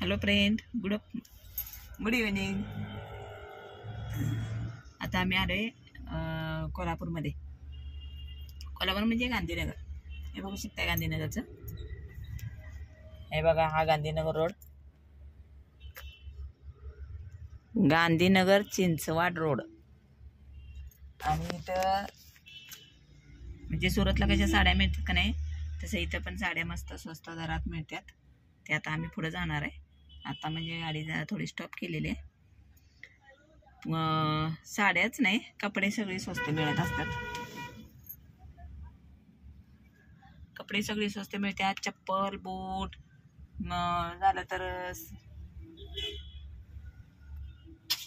Hello friend good good evening आता आम्ही आलो आहे कोल्हापूरमध्ये. कोल्हापूर म्हणजे गांधीनगर. हे बघू शकता गांधीनगरचं. हे बघा हा गांधीनगर रोड. गांधीनगर चिंचवाड रोड. आणि इथं म्हणजे सुरतला कशा साड्या मिळतात का नाही तसं इथं पण साड्या मस्त स्वस्त दरात मिळतात. ते आता आम्ही पुढे जाणार आहे. आता म्हणजे गाडी जरा थोडी स्टॉप केलेली आहे. साड्याच नाही कपडे सगळे स्वस्त मिळत असतात. कपडे सगळे स्वस्त मिळतात चप्पल बूट मग झालं तर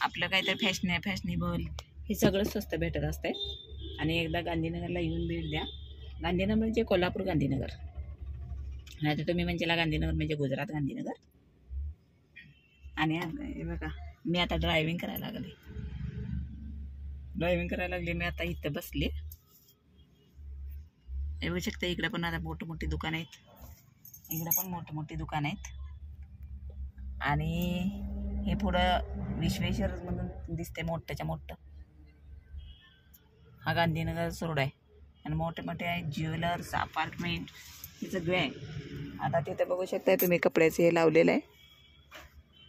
आपलं काहीतरी फॅशन फॅशनेबल हे सगळं स्वस्त भेटत असतंय आणि एकदा गांधीनगरला येऊन भेट द्या. गांधीनगर म्हणजे कोल्हापूर गांधीनगर. नाही तर तुम्ही म्हणजे गांधीनगर म्हणजे गुजरात गांधीनगर. आणि हे बघा मी आता ड्रायव्हिंग करायला लागले. ड्रायव्हिंग करायला लागले मी आता इथं बसले. येऊ शकता इकडे पण आता मोठी मोठी दुकान आहेत. इकडे पण मोठी मोठी दुकान आहेत. आणि हे पुढं विश्वेश्वर म्हणून दिसते मोठ्याच्या मोठं. हा गांधीनगर रोड आहे. आणि मोठे मोठे आहे ज्वेलर्स अपार्टमेंट हे सगळे आहे. आता तिथे बघू शकता तुम्ही कपड्याचे हे लावलेलं आहे.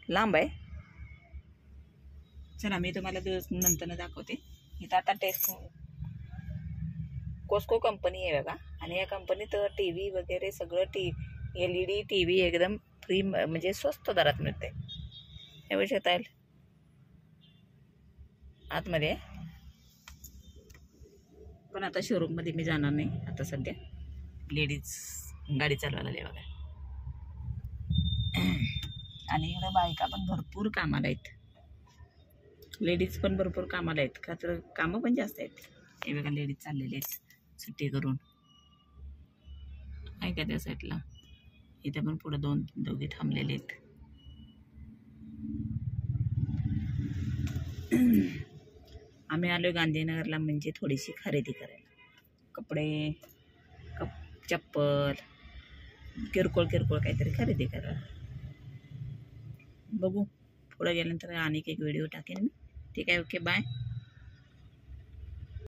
लांब आहे. चला मी तुम्हाला दिवस नंतर दाखवते. इथं आता टेस्ट कोस्को कंपनी आहे बघा. आणि या कंपनीत टी व्ही वगैरे सगळं T L E D T V एकदम फ्री म्हणजे स्वस्त दरात मिळते हे बघू शकता आतमध्ये आहे. पण आता शोरूममध्ये मी जाणार नाही आता सध्या. लेडीज गाडी चालवायला बघा. आणि इकडं बायका पण भरपूर कामाला आहेत. लेडीज पण भरपूर कामाला आहेत. का तर कामं पण जास्त आहेत. हे बघा लेडीज चाललेले आहेत सुट्टी करून. आहे का त्या साईडला इथे पण पुढे दोन दोघे थांबलेले आहेत. आम्ही आलो गांधीनगरला म्हणजे थोडीशी खरेदी करायला. कपडे कप चप्पल किरकोळ किरकोळ काहीतरी खरेदी करायला. बघू. पुढं गेल्यानंतर आणि एक व्हिडिओ टाकेन मी. ठीक आहे ओके बाय.